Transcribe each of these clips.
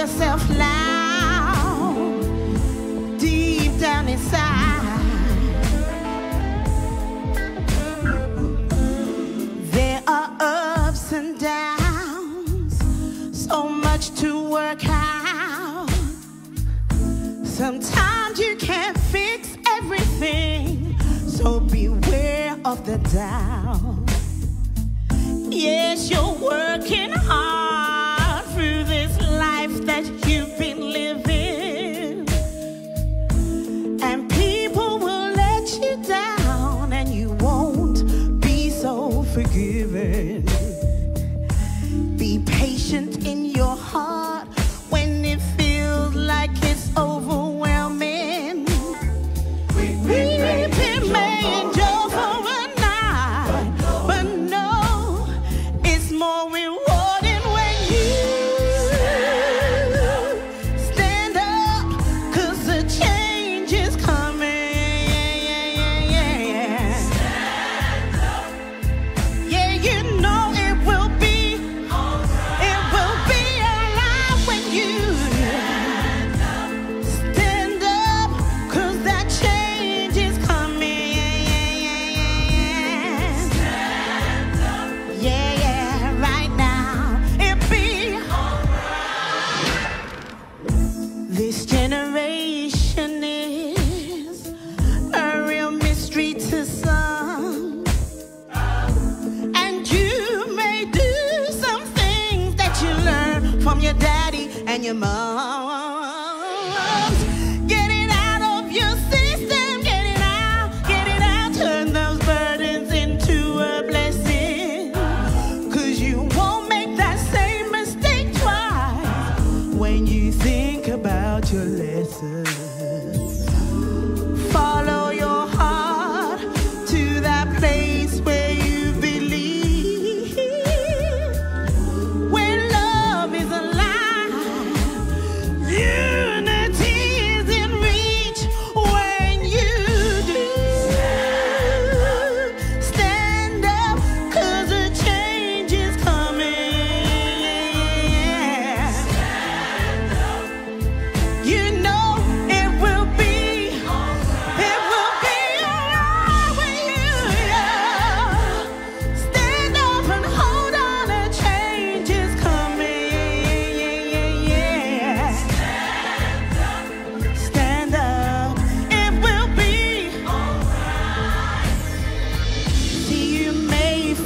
yourself loud deep down inside. There are ups and downs, so much to work out. Sometimes you can't fix everything, so beware of the doubt. Yes, you're working hard. living. Be patient in your heart when it feels like it's overwhelming. We've been we made for a night, but no, it's more rewarding. generation. Follow.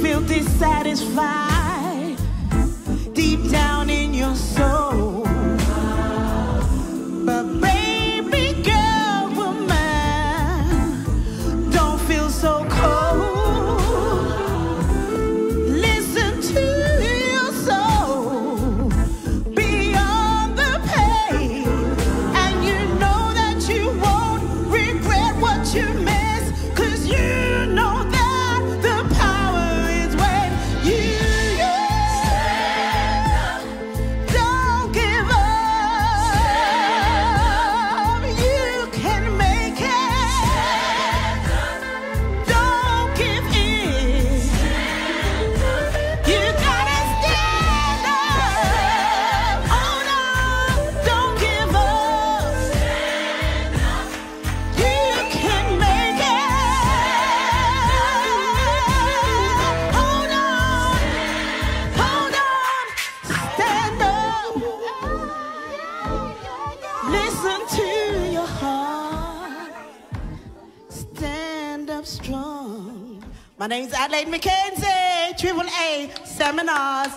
feel dissatisfied. strong. My name's Adelaide Mackenzie, Triple A Seminars.